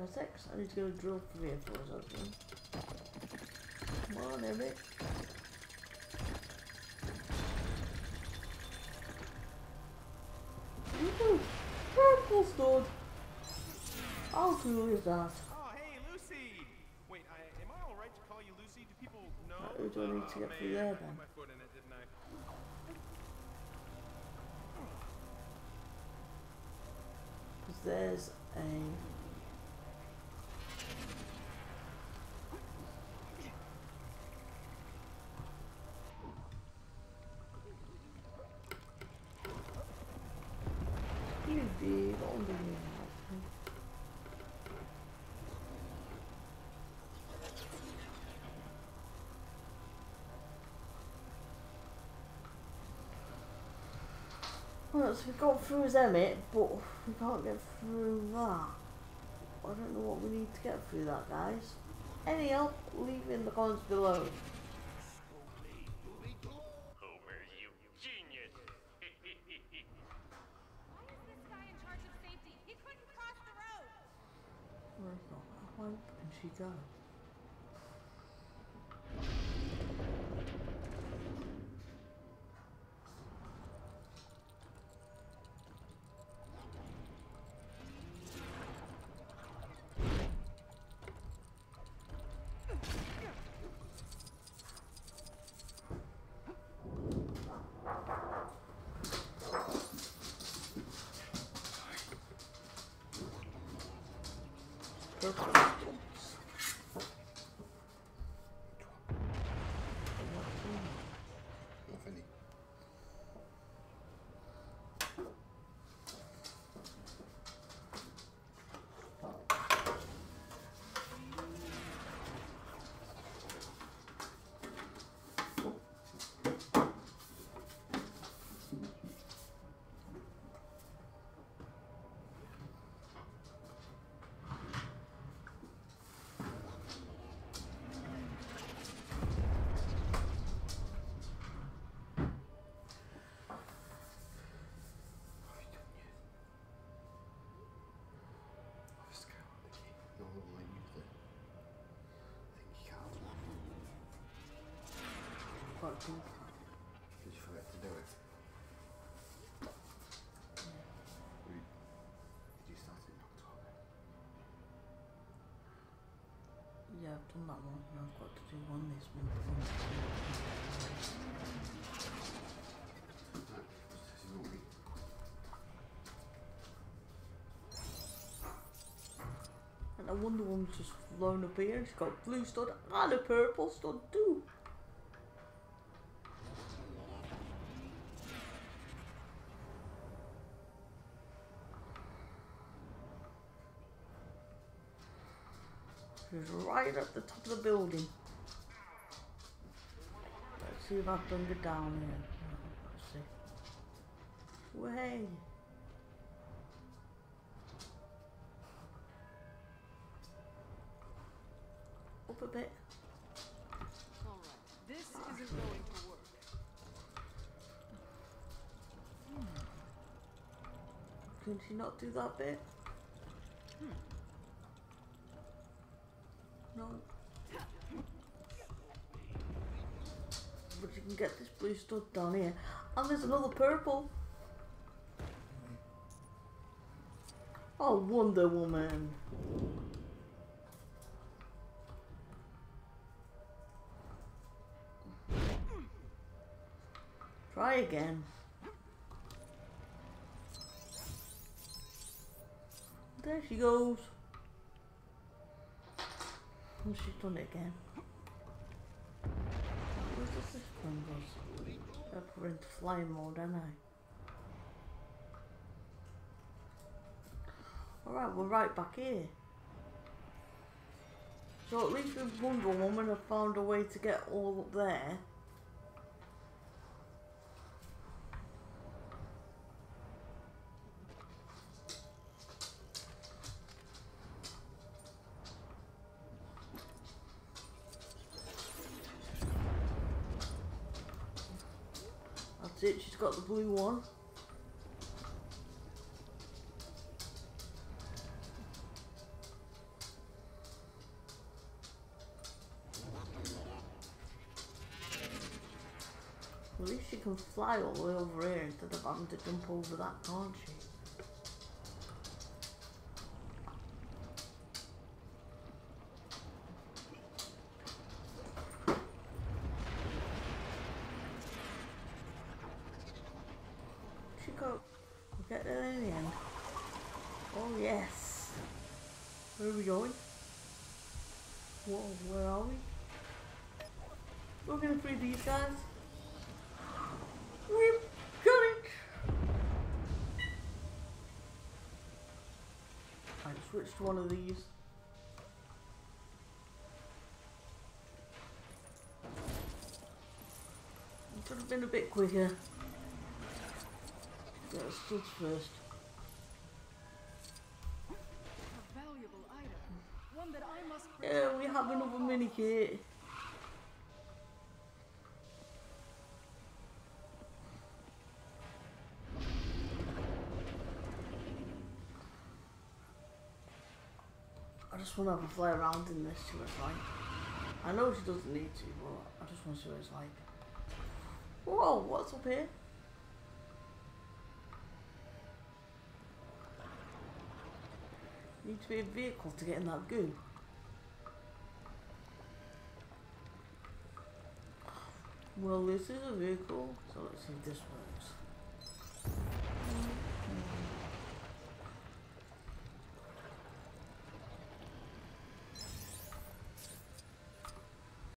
That's X. I need to go drill through here for us, husband. Come on, Eric. Purple stud. How cool is that? Oh, hey, Lucy! Wait, I, am I alright to call you Lucy? Do people know? Who do I need to get uh, through man, there then? my foot in it, didn't I? Because there's a. You did, only you have. Well, so we got through as Emmet, but we can't get through that. I don't know what we need to get through that, guys. Any help? Leave in the comments below. Homer, you genius! Why is this Purple. Did you forget to do it? Did you start in October? Yeah, I've done that one. I've got to do one this month. Me. And a Wonder Woman's just flown up here. She's got blue stud and a purple stud too. She's right at the top of the building. Let's see if I can get down here. Oh, let's see. Way. Up a bit. Alright, this isn't going to work. Hmm. Can she not do that bit? No. But you can get this blue stud down here. And there's another purple. Oh, Wonder Woman. Try again. There she goes. And she's done it again. This one goes? I put into flying mode, don't I? Alright, we're right back here. So at least with Wonder Woman have found a way to get all up there. That's it, she's got the blue one. At least she can fly all the way over here instead of having to jump over that, can't she? Get there in the end. Oh yes. Where are we going? Whoa, where are we? We're gonna free these guys. We've got it! I switched one of these. Could have been a bit quicker. Get us studs first. A valuable item. One that I must Yeah, we have another mini kit. I just want to have a fly around in this, see what it's like. I know she doesn't need to, but I just want to see what it's like. Whoa, what's up here? Need to be a vehicle to get in that goo. Well, this is a vehicle, so let's see if this works.